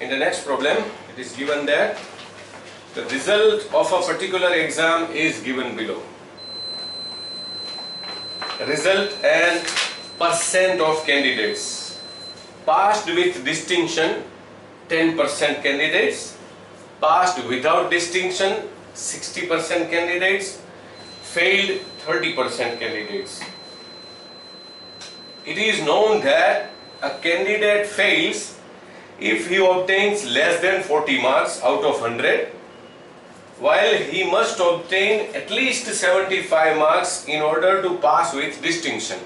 in the next problem it is given that the result of a particular exam is given below. Result and percent of candidates. Passed with distinction 10% candidates. Passed without distinction 60% candidates. Failed 30% candidates. It is known that a candidate fails if he obtains less than 40 marks out of 100 while he must obtain at least 75 marks in order to pass with distinction.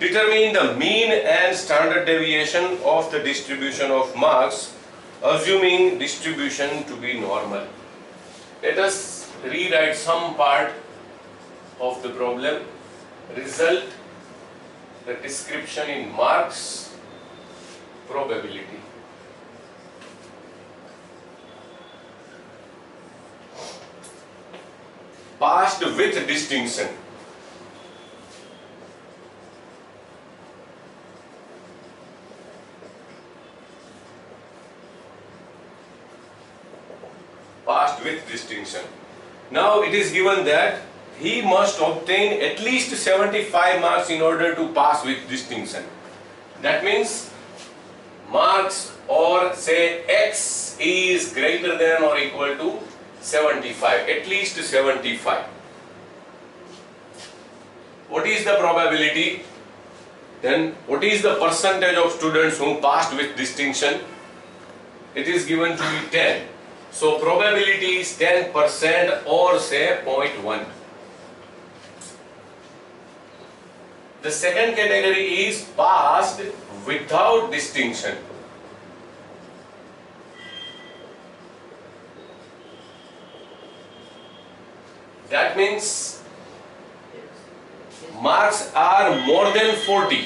Determine the mean and standard deviation of the distribution of marks assuming distribution to be normal. Let us rewrite some part of the problem. Result, the description in marks, probability. Passed with distinction. Passed with distinction. Now it is given that he must obtain at least 75 marks in order to pass with distinction. That means marks or say x is greater than or equal to 75, at least 75. What is the probability? Then what is the percentage of students who passed with distinction? It is given to be 10. So probability is 10% or say 0.1. The second category is passed without distinction. That means marks are more than 40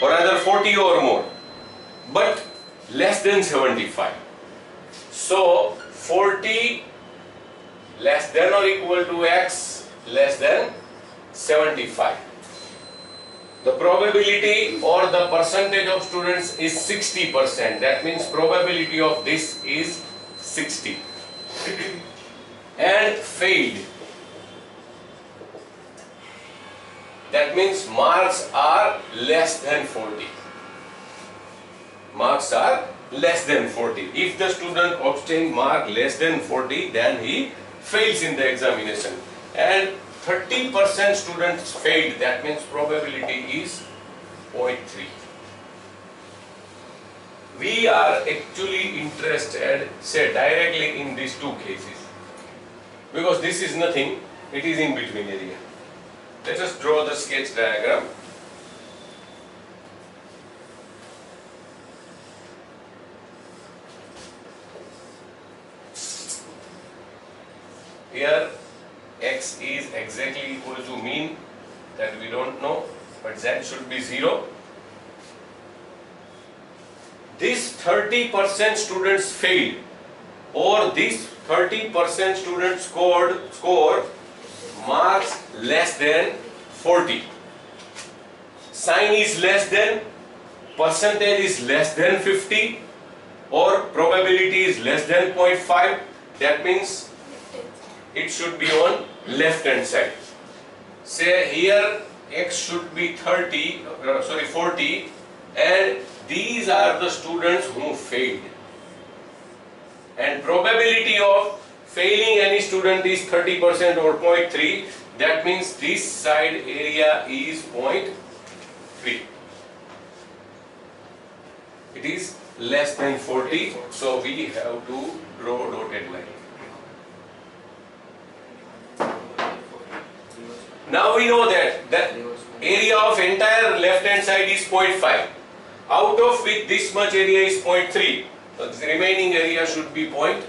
or rather 40 or more but less than 75. So 40 less than or equal to x less than 75. The probability or the percentage of students is 60%. That means probability of this is 60. and failed. That means marks are less than 40. Marks are less than 40. If the student obtains mark less than 40, then he fails in the examination. And 30% students failed, that means probability is 0.3. We are actually interested, say directly in these two cases. Because this is nothing, it is in between area. Let us draw the sketch diagram. Here x is exactly equal to mean that we don't know but z should be 0 this 30% students failed or this 30% students scored score marks less than 40 sign is less than percentage is less than 50 or probability is less than 0.5 that means it should be on left hand side. Say here x should be 30, uh, sorry 40 and these are the students who failed. And probability of failing any student is 30% or 0.3 that means this side area is 0.3. It is less than 40 so we have to draw dotted line. Now we know that the area of entire left hand side is 0.5. Out of which this much area is 0.3. So the remaining area should be 0.2.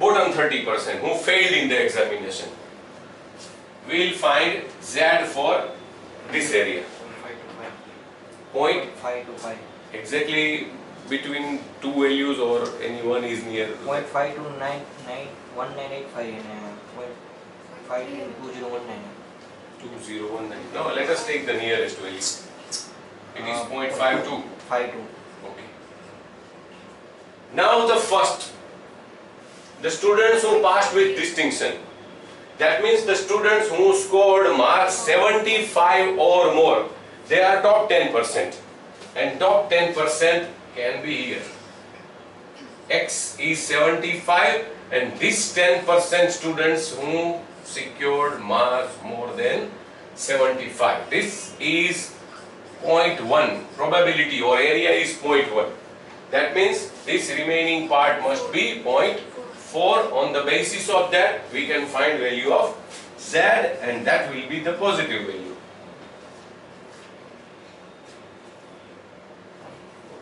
Bottom 30% who failed in the examination. We will find Z for this area. Point 5 to 5. exactly between two values or any one is near. Point 5 to 9, 9, 1985 and uh, point 5 to 2019. 2019. No, let us take the nearest value. It is Uh, 0.52. Five two. Okay. Now the first, the students who passed with distinction. That means the students who scored marks 75 or more. They are top 10%. And top 10% can be here. X is 75 and this 10% students who secured marks more than 75. This is 0.1 probability or area is 0.1. That means this remaining part must be 0.4. On the basis of that, we can find value of Z and that will be the positive value.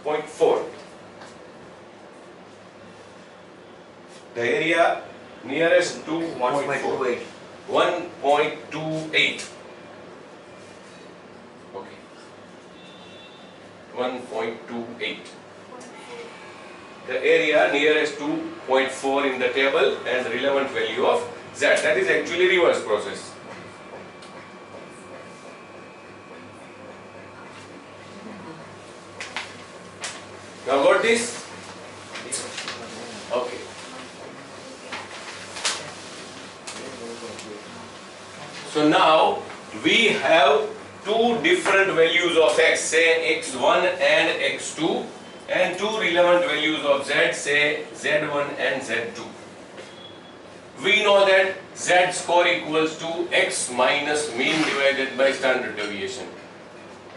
0.4. The area nearest to One point 0.4. two eight. 1.28. Okay. 1.28. The area nearest to 0.4 in the table and relevant value of Z. That is actually reverse process. Now got this? Okay. So now we have two different values of x, say x1 and x2, and two relevant values of z, say z1 and z2. We know that z score equals to x minus mean divided by standard deviation.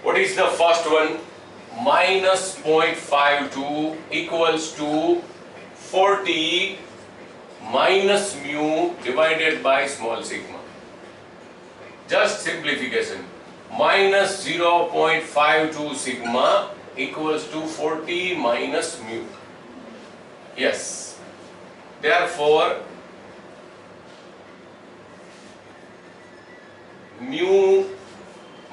What is the first one? Minus 0.52 equals to 40 minus mu divided by small sigma. Just simplification. Minus 0.52 sigma equals to 40 minus mu. Yes. Therefore, mu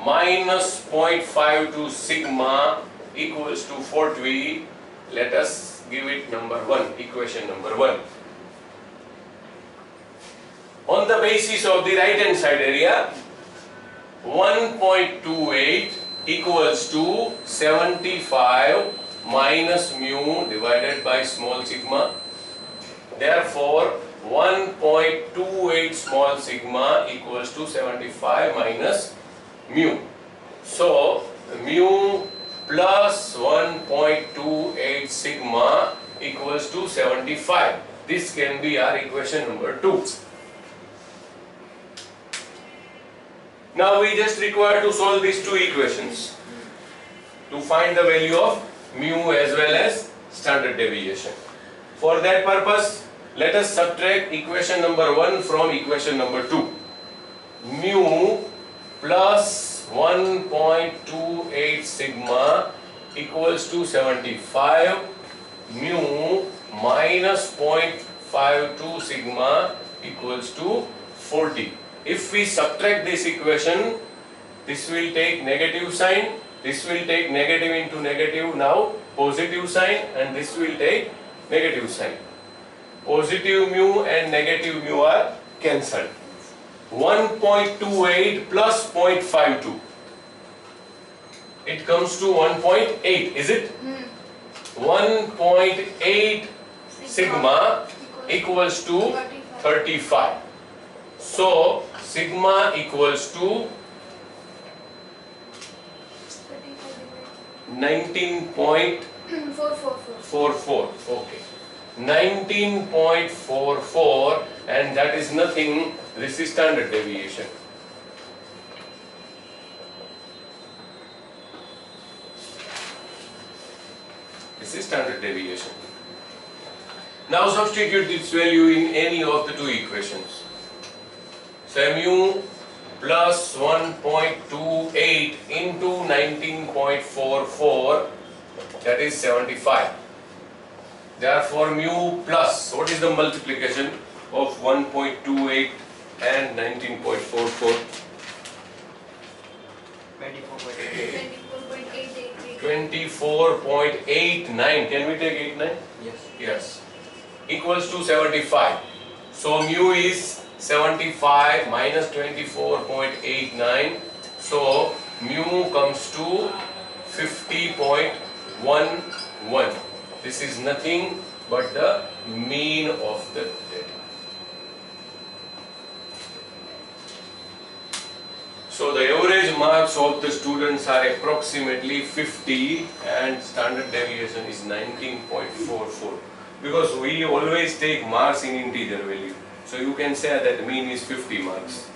minus 0.52 sigma equals to 4V, Let us give it number 1, equation number 1. On the basis of the right hand side area, 1.28 equals to 75 minus mu divided by small sigma. Therefore, 1.28 small sigma equals to 75 minus mu. So, mu plus 1.28 sigma equals to 75. This can be our equation number 2. Now we just require to solve these two equations to find the value of mu as well as standard deviation. For that purpose, let us subtract equation number 1 from equation number 2. Mu plus 1.28 sigma equals to 75 mu minus 0.52 sigma equals to 40. If we subtract this equation, this will take negative sign, this will take negative into negative now, positive sign and this will take negative sign. Positive mu and negative mu are cancelled. 1.28 plus 0.52. It comes to 1.8, is it? 1.8 sigma equals to 35. So, sigma equals to 19.44. Okay. 19.44 and that is nothing, this is standard deviation. Is standard deviation. Now substitute this value in any of the two equations. So mu plus 1.28 into 19.44 that is 75. Therefore mu plus what is the multiplication of 1.28 and 19.44? 24.89. Can we take 89? Yes. Yes. Equals to 75. So mu is 75 minus 24.89 so mu comes to 50.11 this is nothing but the mean of the data so the marks of the students are approximately 50 and standard deviation is 19.44 because we always take marks in integer value. So you can say that mean is 50 marks